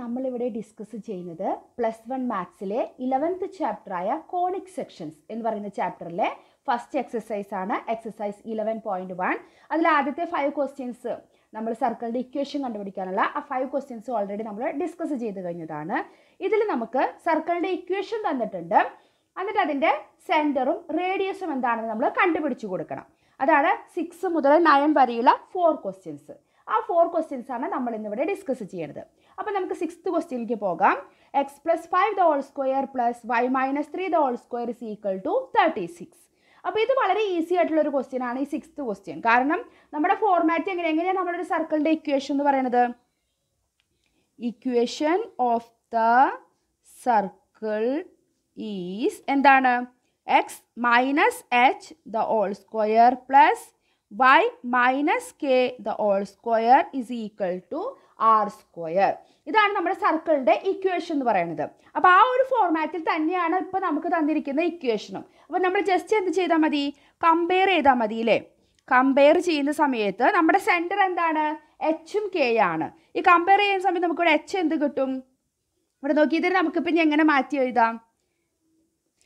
നമ്മളിവിടെ ഡിസ്കസ് ചെയ്യുന്നത് plus one മാത്സിലെ ഇലവൻത്ത് ചാപ്റ്ററായ കോണിക് സെക്ഷൻസ് എന്ന് പറയുന്ന ചാപ്റ്ററിലെ ഫസ്റ്റ് എക്സസൈസ് ആണ് എക്സസൈസ് ഇലവൻ പോയിന്റ് വൺ അതിൽ ആദ്യത്തെ ഫൈവ് ക്വസ്റ്റ്യൻസ് നമ്മൾ സർക്കിളിന്റെ ഇക്വേഷൻ കണ്ടുപിടിക്കാനുള്ള ആ ഫൈവ് ക്വസ്റ്റ്യൻസ് ഓൾറെഡി നമ്മൾ ഡിസ്കസ് ചെയ്ത് കഴിഞ്ഞതാണ്. ഇതിൽ നമുക്ക് സർക്കിളിന്റെ ഇക്വേഷൻ തന്നിട്ടുണ്ട്. എന്നിട്ട് അതിന്റെ സെന്ററും റേഡിയസും എന്താണെന്ന് നമ്മൾ കണ്ടുപിടിച്ചു കൊടുക്കണം. അതാണ് സിക്സ് മുതൽ നയൻ വരെയുള്ള ഫോർ ക്വസ്റ്റ്യൻസ് ആ ഫോർ ക്വസ്റ്റ്യൻസ് ആണ് നമ്മൾ ഇന്നിവിടെ ഡിസ്കസ് ചെയ്യുന്നത് അപ്പോൾ നമുക്ക് സിക്സ്ത് ക്വസ്റ്റ്യനിലേക്ക് പോകാം. X plus five the whole square plus y minus three the whole square is equal to thirty six അപ്പോൾ ഇത് വളരെ ഈസി ആയിട്ടുള്ള ഒരു ക്വസ്റ്റ്യൻ ആണ് ഈ സിക്സ്ത് ക്വസ്റ്റ്യൻ കാരണം നമ്മുടെ ഫോർമാറ്റ് എങ്ങനെ എങ്ങനെയാണ് നമ്മുടെ ഒരു സർക്കിളിന്റെ ഇക്വേഷൻ എന്ന് പറയുന്നത്? Equation of the circle is എന്താണ്? X minus h the whole square plus y minus k the whole square is equal to r square ഇതാണ് നമ്മുടെ സർക്കിളിന്റെ ഇക്വേഷൻ എന്ന് പറയുന്നത്. അപ്പോൾ ആ ഒരു ഫോർമാറ്റിൽ തന്നെയാണ് ഇപ്പോൾ നമുക്ക് തന്നിരിക്കുന്ന ഇക്വേഷനും അപ്പോൾ നമ്മൾ ജസ്റ്റ് എന്ത് ചെയ്താൽ മതി? കമ്പയർ ചെയ്താൽ മതി അല്ലേ കമ്പയർ ചെയ്യുന്ന സമയത്ത് നമ്മുടെ സെന്റർ എന്താണ്? എച്ചും കെ ആണ്. ഈ കമ്പയർ ചെയ്യുന്ന സമയത്ത് നമുക്കിവിടെ എച്ച് എന്ത് കിട്ടും? ഇവിടെ നോക്കി ഇതിന് നമുക്കിപ്പോൾ ഇനി എങ്ങനെ മാറ്റി എഴുതാം?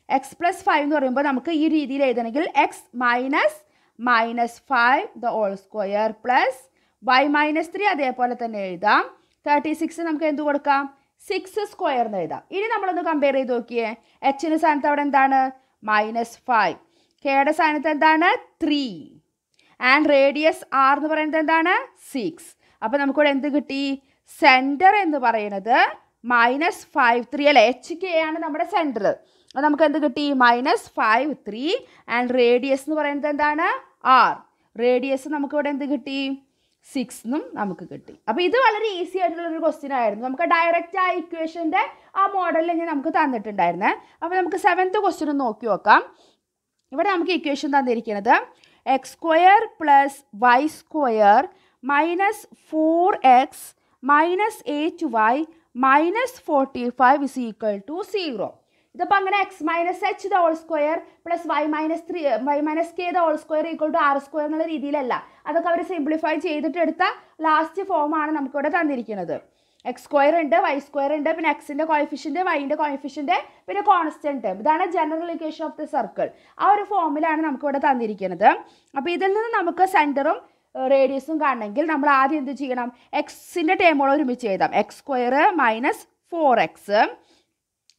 എക്സ് പ്ലസ് ഫൈവ് എന്ന് പറയുമ്പോൾ നമുക്ക് ഈ രീതിയിൽ എഴുതണമെങ്കിൽ x minus minus five the whole square plus y minus three അതേപോലെ തന്നെ എഴുതാം. തേർട്ടി സിക്സ് നമുക്ക് എന്ത് കൊടുക്കാം? സിക്സ് സ്ക്വയർ എന്ന് എഴുതാം. ഇനി നമ്മളൊന്ന് കമ്പയർ ചെയ്ത് നോക്കിയേ. എച്ചിന്റെ സ്ഥാനത്ത് അവിടെ എന്താണ്? മൈനസ് ഫൈവ് കെയുടെ സ്ഥാനത്ത് എന്താണ്? ത്രീ ആൻഡ് റേഡിയസ് ആർ എന്ന് പറയുന്നത് എന്താണ്? സിക്സ് അപ്പോൾ നമുക്കിവിടെ എന്ത് കിട്ടി? സെന്റർ എന്ന് പറയുന്നത് മൈനസ് ഫൈവ് ത്രീ അല്ലേ? എച്ച് കെ ആണ് നമ്മുടെ സെന്റർ അപ്പോൾ നമുക്ക് എന്ത് കിട്ടി? Minus five three and radius എന്ന് പറയുന്നത് എന്താണ്? ആർ റേഡിയസ് നമുക്കിവിടെ എന്ത് കിട്ടി? സിക്സ് എന്നും നമുക്ക് കിട്ടി. അപ്പോൾ ഇത് വളരെ ഈസി ആയിട്ടുള്ള ഒരു ക്വസ്റ്റ്യൻ ആയിരുന്നു. നമുക്ക് ഡയറക്റ്റ് ആ ഇക്വേഷന്റെ ആ മോഡലിൽ ഞാൻ നമുക്ക് തന്നിട്ടുണ്ടായിരുന്നേ. അപ്പോൾ നമുക്ക് സെവൻത്ത് ക്വസ്റ്റ്യൻ ഒന്ന് നോക്കി നോക്കാം. ഇവിടെ നമുക്ക് ഇക്വേഷൻ തന്നിരിക്കുന്നത് x square plus y square minus four x minus eight y minus forty five is equal to zero ഇതിപ്പോൾ അങ്ങനെ x minus h the whole square plus y minus three y minus k the whole square equal to r square എന്നുള്ള രീതിയിലല്ല. അതൊക്കെ അവർ simplify ചെയ്തിട്ടെടുത്ത last ഫോമാണ് നമുക്കിവിടെ തന്നിരിക്കുന്നത്. X square ഉണ്ട് y square ഉണ്ട് പിന്നെ എക്സിന്റെ കോയഫിഷ്യന്റ് വൈന്റെ കോയഫിഷ്യന്റ് പിന്നെ കോൺസ്റ്റന്റ് ഇതാണ് general equation of the circle ആ ഒരു ഫോമിലാണ് നമുക്കിവിടെ തന്നിരിക്കുന്നത്. അപ്പോൾ ഇതിൽ നിന്ന് നമുക്ക് സെന്ററും റേഡിയസും കാണണമെങ്കിൽ നമ്മൾ ആദ്യം എന്ത് ചെയ്യണം? എക്സിന്റെ ടേമുകൾ ഒരുമിച്ച് എഴുതാം. X square minus four x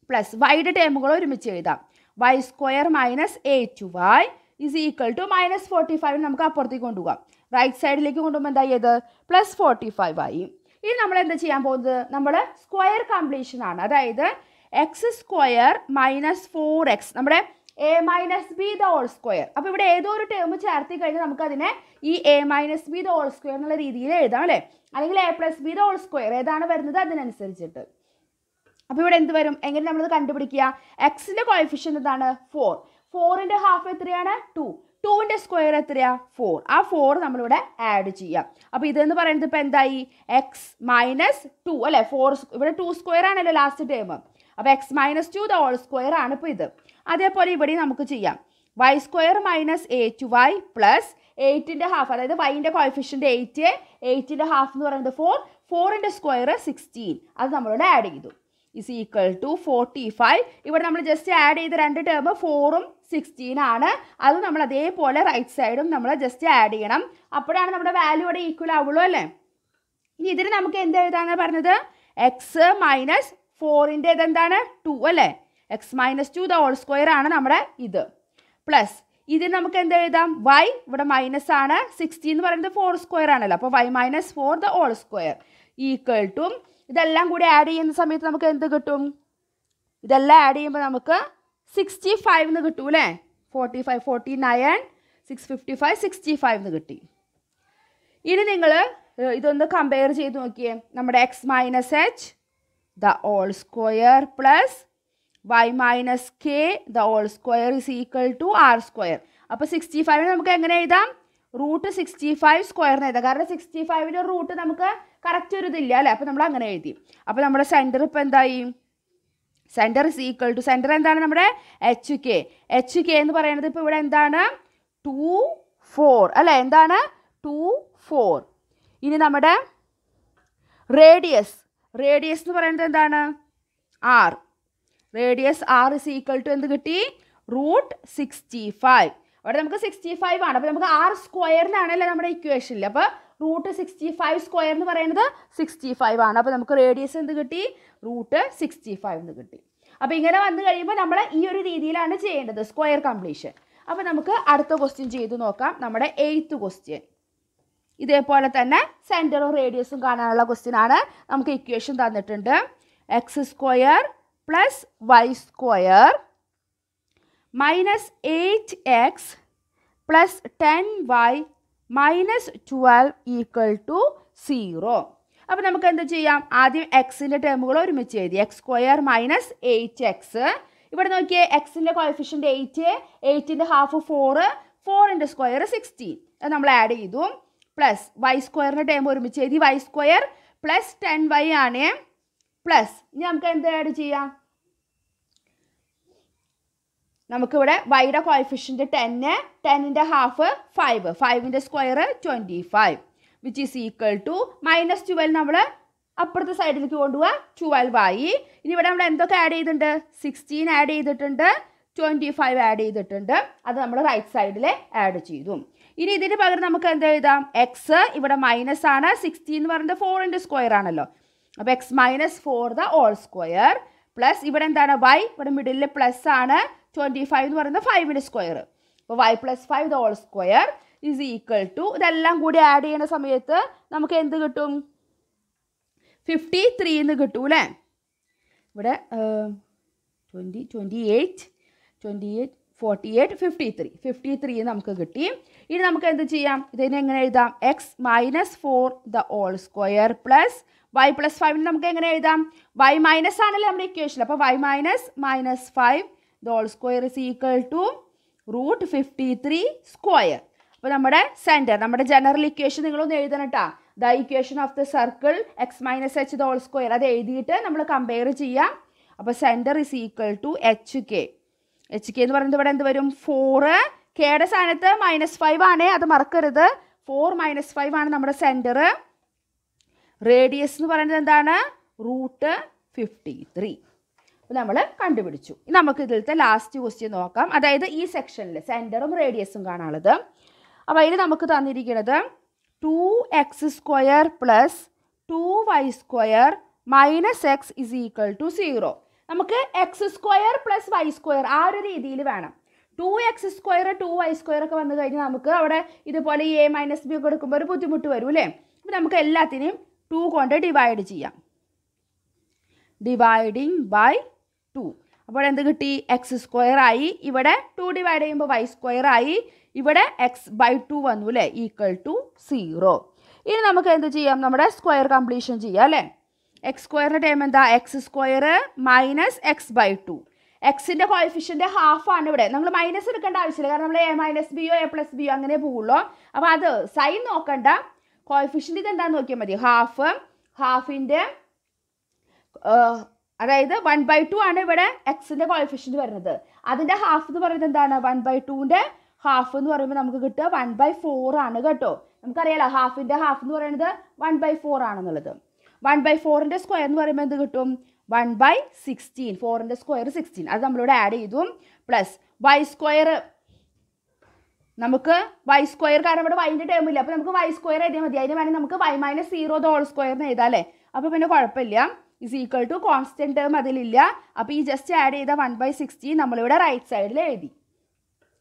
plus വൈയുടെ ടേമുകൾ ഒരുമിച്ച് എഴുതാം. Y square minus eight y is equal to minus forty five നമുക്ക് അപ്പുറത്തേക്ക് കൊണ്ടുപോകാം. റൈറ്റ് സൈഡിലേക്ക് കൊണ്ടുപോകുമ്പോൾ എന്താ പ്ലസ് ഫോർട്ടി ഫൈവ് ആയി. ഇനി നമ്മൾ എന്താ ചെയ്യാൻ പോകുന്നത്? നമ്മൾ സ്ക്വയർ കംപ്ലീഷൻ ആണ്. അതായത് x square minus four x നമ്മുടെ a minus b the whole square അപ്പോൾ ഇവിടെ ഏതോ ഒരു ടേം ചേർത്തി കഴിഞ്ഞാൽ നമുക്കതിനെ ഈ a minus b the whole square എന്നുള്ള രീതിയിൽ എഴുതാം അല്ലേ? അല്ലെങ്കിൽ a plus b the whole square ഏതാണ് വരുന്നത്? അതിനനുസരിച്ചിട്ട്. അപ്പോൾ ഇവിടെ എന്ത് വരും? എങ്ങനെ നമ്മളത് കണ്ടുപിടിക്കുക? എക്സിന്റെ കോയഫിഷ്യൻ എന്താണ്? ഫോർ ഫോറിന്റെ ഹാഫ് എത്രയാണ്? ടു ടുവിന്റെ സ്ക്വയർ എത്രയാ? ഫോർ ആ ഫോർ നമ്മളിവിടെ ആഡ് ചെയ്യാം. അപ്പോൾ ഇതെന്ന് പറയുന്നത് ഇപ്പോൾ എന്തായി? എക്സ് മൈനസ് ടു അല്ലേ? ഫോർ ഇവിടെ ടു സ്ക്വയർ ആണല്ലോ ലാസ്റ്റ് ടേം അപ്പോൾ x minus two the whole square ആണ് ഇപ്പോൾ ഇത്. അതേപോലെ ഇവിടെ നമുക്ക് ചെയ്യാം. Y square minus eight y plus എയ്റ്റിന്റെ half അതായത് വൈന്റെ കോയഫിഷ്യന്റ് എയ്റ്റ് എയ്റ്റിന്റെ ഹാഫ് എന്ന് പറയുന്നത് ഫോർ ഫോറിന്റെ സ്ക്വയർ സിക്സ്റ്റീൻ അത് നമ്മളിവിടെ ആഡ് ചെയ്തു. Is equal to forty five ഇവിടെ നമ്മൾ ജസ്റ്റ് ആഡ് ചെയ്ത രണ്ട് ടേം ഫോറും സിക്സ്റ്റീൻ ആണ്. അത് നമ്മൾ അതേപോലെ റൈറ്റ് സൈഡും നമ്മൾ ജസ്റ്റ് ആഡ് ചെയ്യണം. അപ്പോഴാണ് നമ്മുടെ വാല്യൂ ഇവിടെ ഈക്വൽ ആവുള്ളൂ അല്ലേ? ഇനി ഇതിന് നമുക്ക് എന്ത് എഴുതാന്ന് പറഞ്ഞത്? എക്സ് മൈനസ് ഫോറിന്റെ ഇതെന്താണ് ടു അല്ലേ? X minus two the whole square ആണ് നമ്മുടെ ഇത്. പ്ലസ് ഇതിന് നമുക്ക് എന്ത് എഴുതാം? വൈ ഇവിടെ മൈനസ് ആണ്. സിക്സ്റ്റി എന്ന് പറയുന്നത് ഫോർ സ്ക്വയർ ആണല്ലോ. അപ്പോൾ y minus four the whole square equal to ഇതെല്ലാം കൂടി ആഡ് ചെയ്യുന്ന സമയത്ത് നമുക്ക് എന്ത് കിട്ടും? ഇതെല്ലാം ആഡ് ചെയ്യുമ്പോൾ നമുക്ക് സിക്സ്റ്റി ഫൈവ് എന്ന് കിട്ടും അല്ലേ forty five forty nine six fifty five sixty five എന്ന് കിട്ടി. ഇനി നിങ്ങൾ ഇതൊന്ന് കമ്പയർ ചെയ്ത് നോക്കിയേ. നമ്മുടെ x minus h the whole square plus y minus k the whole square is equal to r square അപ്പോൾ സിക്സ്റ്റി ഫൈവ് നമുക്ക് എങ്ങനെ എഴുതാം? റൂട്ട് സിക്സ്റ്റി ഫൈവ് സ്ക്വയറിന് എഴുതാം. കാരണം സിക്സ്റ്റി ഫൈവിന്റെ റൂട്ട് നമുക്ക് കറക്റ്റ് ഒരു ഇതില്ല അല്ലേ? അപ്പോൾ നമ്മൾ അങ്ങനെ എഴുതി. അപ്പോൾ നമ്മുടെ സെന്റർ ഇപ്പോൾ എന്തായി? Centre is equal to centre എന്താണ് നമ്മുടെ? എച്ച് കെ എച്ച് കെ എന്ന് പറയുന്നത് ഇപ്പോൾ ഇവിടെ എന്താണ്? ടു ഫോർ അല്ലേ? എന്താണ്? ടു ഫോർ ഇനി നമ്മുടെ റേഡിയസ് റേഡിയസ് എന്ന് പറയുന്നത് എന്താണ്? R radius r is equal to എന്ത് കിട്ടി? റൂട്ട് സിക്സ്റ്റി ഫൈവ് അവിടെ നമുക്ക് സിക്സ്റ്റി ഫൈവ് ആണ്. അപ്പോൾ നമുക്ക് ആർ സ്ക്വയറിനാണല്ലേ നമ്മുടെ ഇക്വേഷനിൽ അപ്പോൾ റൂട്ട് സിക്സ്റ്റി ഫൈവ് സ്ക്വയർ എന്ന് പറയുന്നത് സിക്സ്റ്റി ഫൈവ് ആണ്. അപ്പോൾ നമുക്ക് റേഡിയസ് എന്ത് കിട്ടി? റൂട്ട് സിക്സ്റ്റി ഫൈവ് എന്ന് കിട്ടി. അപ്പോൾ ഇങ്ങനെ വന്നു കഴിയുമ്പോൾ നമ്മൾ ഈ ഒരു രീതിയിലാണ് ചെയ്യേണ്ടത് സ്ക്വയർ കംപ്ലീഷൻ അപ്പോൾ നമുക്ക് അടുത്ത ക്വസ്റ്റ്യൻ ചെയ്ത് നോക്കാം. നമ്മുടെ എയ്ത്ത് ക്വസ്റ്റ്യൻ ഇതേപോലെ തന്നെ സെന്ററും റേഡിയസും കാണാനുള്ള ക്വസ്റ്റ്യൻ ആണ്. നമുക്ക് ഇക്വേഷൻ തന്നിട്ടുണ്ട്. X square plus y square minus eight x plus ten y minus twelve equal to zero അപ്പോൾ നമുക്ക് എന്ത് ചെയ്യാം? ആദ്യം എക്സിന്റെ ടേമുകൾ ഒരുമിച്ച് എഴുതി. X square minus eight x ഇവിടെ നോക്കിയേ എക്സിന്റെ കോയഫിഷ്യന്റ് എയ്റ്റ് എയ്റ്റിന്റെ ഹാഫ് ഫോറ് ഫോറിന്റെ സ്ക്വയർ സിക്സ്റ്റീൻ അത് നമ്മൾ ആഡ് ചെയ്തു. പ്ലസ് വൈ സ്ക്വയറിന്റെ ടേം ഒരുമിച്ച് എഴുതി. Y square plus ten y ആണ്. പ്ലസ് ഇനി നമുക്ക് എന്ത് ആഡ് ചെയ്യാം? നമുക്കിവിടെ വൈയുടെ കോയഫിഷ്യന്റ് ടെന്ന് ടെന്നിന്റെ half five ഫൈവിന്റെ square twenty five which is equal to minus twelve നമ്മൾ അപ്പുറത്തെ സൈഡിലേക്ക് കൊണ്ടുപോകാം ട്വൽവ് ആയി. ഇനി ഇവിടെ നമ്മൾ എന്തൊക്കെ ആഡ് ചെയ്തിട്ടുണ്ട്? സിക്സ്റ്റീൻ ആഡ് ചെയ്തിട്ടുണ്ട്. ട്വന്റി ഫൈവ് ആഡ് ചെയ്തിട്ടുണ്ട്. അത് നമ്മൾ റൈറ്റ് സൈഡിൽ ആഡ് ചെയ്തു. ഇനി ഇതിന് പകരം നമുക്ക് എന്ത് എഴുതാം? എക്സ് ഇവിടെ മൈനസ് ആണ്. സിക്സ്റ്റീൻ എന്ന് പറയുന്നത് ഫോറിന്റെ സ്ക്വയർ ആണല്ലോ. അപ്പോൾ x minus four the whole square plus ഇവിടെ എന്താണ്? വൈ ഇവിടെ മിഡിലിൽ പ്ലസ് ആണ്. ട്വന്റി ഫൈവ് എന്ന് പറയുന്നത് ഫൈവിന്റെ സ്ക്വയർ അപ്പോൾ y plus five whole square is equal to ഇതെല്ലാം കൂടി ആഡ് ചെയ്യുന്ന സമയത്ത് നമുക്ക് എന്ത് കിട്ടും? ഫിഫ്റ്റി ത്രീ എന്ന് കിട്ടും അല്ലേ ഇവിടെ twenty twenty eight twenty eight forty eight fifty three fifty three നമുക്ക് കിട്ടി. ഇനി നമുക്ക് എന്ത് ചെയ്യാം? ഇതിനെ എങ്ങനെ എഴുതാം? X minus four the whole square plus Y plus ഫൈവിന് നമുക്ക് എങ്ങനെ എഴുതാം? വൈ മൈനസ് ആണല്ലോ നമ്മുടെ ഇക്വേഷൻ അപ്പോൾ y minus minus five the whole square is equal to root fifty three square. അപ്പോൾ നമ്മുടെ സെന്റർ നമ്മുടെ ജനറൽ ഇക്വേഷൻ നിങ്ങളൊന്ന് എഴുതണം കേട്ടോ the equation of the circle X minus H the whole square. അത് എഴുതിയിട്ട് നമ്മൾ കമ്പയർ ചെയ്യാം. അപ്പോൾ centre is equal to H K H K എന്ന് പറയുന്നത് ഇവിടെ എന്ത് വരും? ഫോറ് കെയുടെ സ്ഥാനത്ത് മൈനസ് ഫൈവ് ആണ്. അത് മറക്കരുത്. ഫോർ മൈനസ് ഫൈവ് ആണ് നമ്മുടെ സെന്റർ റേഡിയസ് എന്ന് പറയുന്നത് എന്താണ്? Root fifty three. നമ്മൾ കണ്ടുപിടിച്ചു. നമുക്ക് ഇതിലത്തെ ലാസ്റ്റ് ക്വസ്റ്റ്യൻ നോക്കാം. അതായത് ഈ സെക്ഷനിൽ സെന്ററും റേഡിയസും കാണാനുള്ളത്. അപ്പോൾ അതിൽ നമുക്ക് തന്നിരിക്കുന്നത് two x square plus two y square minus x is equal to zero നമുക്ക് x square plus y square ആ ഒരു രീതിയിൽ വേണം. Two x square two y square ഒക്കെ വന്നു കഴിഞ്ഞാൽ നമുക്ക് അവിടെ ഇതുപോലെ എ മൈനസ് ബി ഒക്കെ എടുക്കുമ്പോൾ ഒരു ബുദ്ധിമുട്ട് വരും അല്ലേ? അപ്പോൾ നമുക്ക് എല്ലാത്തിനെയും ടു കൊണ്ട് ഡിവൈഡ് ചെയ്യാം. ഡിവൈഡിങ് ബൈ ടു അപ്പോൾ എന്ത് കിട്ടി? എക്സ് സ്ക്വയർ ആയി. ഇവിടെ ടു ഡിവൈഡ് ചെയ്യുമ്പോൾ വൈ സ്ക്വയർ ആയി. ഇവിടെ എക്സ് ബൈ ടു വന്നു അല്ലേ? ഈക്വൽ ടു സീറോ ഇനി നമുക്ക് എന്ത് ചെയ്യാം? നമ്മുടെ സ്ക്വയർ കംപ്ലീഷൻ ചെയ്യാം അല്ലേ? എക്സ് സ്ക്വയറിന്റെ ടൈം എന്താ? X square minus x by two എക്സിന്റെ കോയഫിഷ്യന്റെ ഹാഫ് ആണ് ഇവിടെ. നമ്മൾ മൈനസ് എടുക്കേണ്ട ആവശ്യമില്ല. കാരണം നമ്മൾ a minus oh a plus ബിയോ അങ്ങനെ പോകുള്ളൂ. അപ്പോൾ അത് സൈൻ നോക്കണ്ട. കോയഫിഷ്യന്റ് ഇത് എന്താണെന്ന് നോക്കിയാൽ മതി. ഹാഫ് ഹാഫിന്റെ അതായത് വൺ ബൈ ടു ആണ് ഇവിടെ എക്സിന്റെ കോയഫിഷ്യന്റ് വരുന്നത്. അതിന്റെ ഹാഫ് എന്ന് പറയുന്നത് എന്താണ്? വൺ ബൈ ടുവിന്റെ ഹാഫ് എന്ന് പറയുമ്പോൾ നമുക്ക് കിട്ടുക വൺ ബൈ ഫോർ ആണ് കേട്ടോ. നമുക്കറിയാലോ ഹാഫിന്റെ ഹാഫ് എന്ന് പറയുന്നത് വൺ ബൈ ഫോർ ആണെന്നുള്ളത്. വൺ ബൈ ഫോറിന്റെ സ്ക്വയർ എന്ന് പറയുമ്പോൾ എന്ത് കിട്ടും? വൺ ബൈ സിക്സ്റ്റീൻ ഫോറിന്റെ സ്ക്വയർ സിക്സ്റ്റീൻ അത് നമ്മളിവിടെ ആഡ് ചെയ്തു. പ്ലസ് വൈ സ്ക്വയർ നമുക്ക് വൈ സ്ക്വയർ കാരണം ഇവിടെ വൈന്റെ ടേം ഇല്ല. അപ്പോൾ നമുക്ക് വൈ സ്ക്വയർ എഴുതിയാൽ മതി. അതിന് വേണമെങ്കിൽ നമുക്ക് വൈ മൈനസ് സീറോ ഹോൾ എന്ന് എഴുതാം അല്ലേ? അപ്പോൾ പിന്നെ കുഴപ്പമില്ല. Is equal to constant term അതിലില്ല. അപ്പോൾ ഈ ജസ്റ്റ് ആഡ് ചെയ്ത വൺ ബൈ സിക്സ്റ്റി നമ്മളിവിടെ റൈറ്റ് സൈഡിൽ എഴുതി.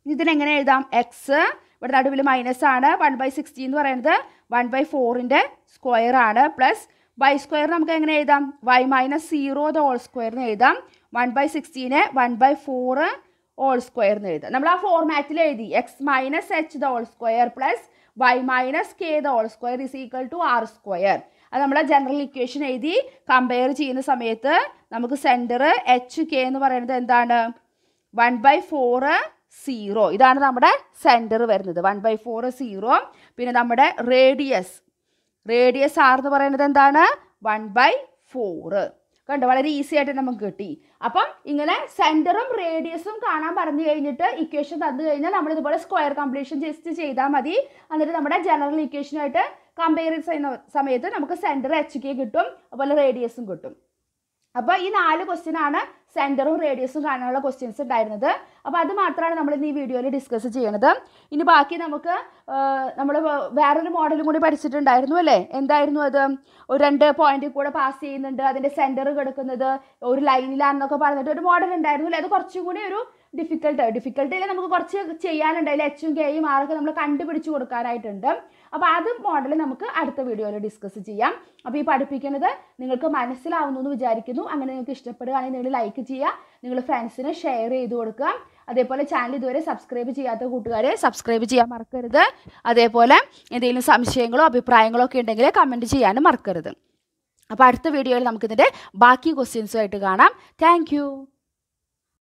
ഇതിനെങ്ങനെ എഴുതാം? എക്സ് ഇവിടെ നടുവിൽ മൈനസ് ആണ്. വൺ ബൈ സിക്സ്റ്റി എന്ന് പറയുന്നത് വൺ ബൈ ഫോറിന്റെ സ്ക്വയർ ആണ്. പ്ലസ് വൈ സ്ക്വയർ നമുക്ക് എങ്ങനെ എഴുതാം? Y minus zero the whole സ്ക്വയറിന് എഴുതാം. വൺ ബൈ സിക്സ്റ്റീനെ വൺ ബൈ ഫോറ് ഹോൾ സ്ക്വയറിന് എഴുതാം. നമ്മൾ ആ ഫോർമാറ്റിൽ എഴുതി. X minus h the whole square plus y minus k the whole square is equal to r square അത് നമ്മൾ ജനറൽ ഇക്വേഷൻ എഴുതി കമ്പയർ ചെയ്യുന്ന സമയത്ത് നമുക്ക് സെന്റർ എച്ച് കെ എന്ന് പറയുന്നത് എന്താണ്? വൺ ബൈ ഫോറ് സീറോ ഇതാണ് നമ്മുടെ സെന്റർ വരുന്നത്. വൺ ബൈ ഫോർ സീറോ പിന്നെ നമ്മുടെ റേഡിയസ് റേഡിയസ് ആർ എന്ന് പറയുന്നത് എന്താണ്? വൺ ബൈ ഫോറ് കണ്ടോ? വളരെ ഈസി ആയിട്ട് നമുക്ക് കിട്ടി. അപ്പം ഇങ്ങനെ സെന്ററും റേഡിയസും കാണാൻ പറഞ്ഞു കഴിഞ്ഞിട്ട് ഇക്വേഷൻ തന്നു കഴിഞ്ഞാൽ നമ്മൾ ഇതുപോലെ സ്ക്വയർ കംപ്ലീഷൻ ജസ്റ്റ് ചെയ്താൽ മതി. എന്നിട്ട് നമ്മുടെ ജനറൽ ഇക്വേഷനായിട്ട് കമ്പയർ ചെയ്യുന്ന സമയത്ത് നമുക്ക് സെന്റർ എച്ച് കെ കിട്ടും അതുപോലെ റേഡിയസും കിട്ടും. അപ്പോൾ ഈ നാല് ക്വസ്റ്റ്യൻ ആണ് സെന്ററും റേഡിയസും കാണാനുള്ള ക്വസ്റ്റ്യൻസ് ഉണ്ടായിരുന്നത്. അപ്പോൾ അത് മാത്രമാണ് നമ്മൾ ഇന്ന് ഈ വീഡിയോയിൽ ഡിസ്കസ് ചെയ്യണത്. ഇനി ബാക്കി നമുക്ക് നമ്മൾ വേറൊരു മോഡലും കൂടി പഠിച്ചിട്ടുണ്ടായിരുന്നു അല്ലേ? എന്തായിരുന്നു അത്? ഒരു രണ്ട് പോയിന്റിൽ കൂടെ പാസ് ചെയ്യുന്നുണ്ട് അതിന്റെ സെന്റർ കിടക്കുന്നത് ഒരു ലൈനിലാണെന്നൊക്കെ പറഞ്ഞിട്ട് ഒരു മോഡൽ ഉണ്ടായിരുന്നു അല്ലേ? അത് കുറച്ചും കൂടി ഒരു ഡിഫിക്കൽട്ട് ഡിഫിക്കൽട്ടിയിൽ നമുക്ക് കുറച്ച് ചെയ്യാനുണ്ട്. അതിൽ എച്ചും കെയും ആറൊക്കെ നമ്മൾ കണ്ടുപിടിച്ച് കൊടുക്കാനായിട്ടുണ്ട്. അപ്പോൾ അത് മോഡൽ നമുക്ക് അടുത്ത വീഡിയോയിൽ ഡിസ്കസ് ചെയ്യാം. അപ്പോൾ ഈ പഠിപ്പിക്കുന്നത് നിങ്ങൾക്ക് മനസ്സിലാവുന്നു എന്ന് വിചാരിക്കുന്നു. അങ്ങനെ നിങ്ങൾക്ക് ഇഷ്ടപ്പെടുകയാണെങ്കിൽ നിങ്ങൾ ലൈക്ക് ചെയ്യുക. നിങ്ങൾ ഫ്രണ്ട്സിന് ഷെയർ ചെയ്ത് കൊടുക്കുക. അതേപോലെ ചാനൽ ഇതുവരെ സബ്സ്ക്രൈബ് ചെയ്യാത്ത കൂട്ടുകാരെ സബ്സ്ക്രൈബ് ചെയ്യാൻ മറക്കരുത്. അതേപോലെ എന്തെങ്കിലും സംശയങ്ങളോ അഭിപ്രായങ്ങളോ ഒക്കെ ഉണ്ടെങ്കിൽ കമന്റ് ചെയ്യാനും മറക്കരുത്. അപ്പോൾ അടുത്ത വീഡിയോയിൽ നമുക്കിതിന്റെ ബാക്കി ക്വസ്റ്റ്യൻസുമായിട്ട് കാണാം. താങ്ക്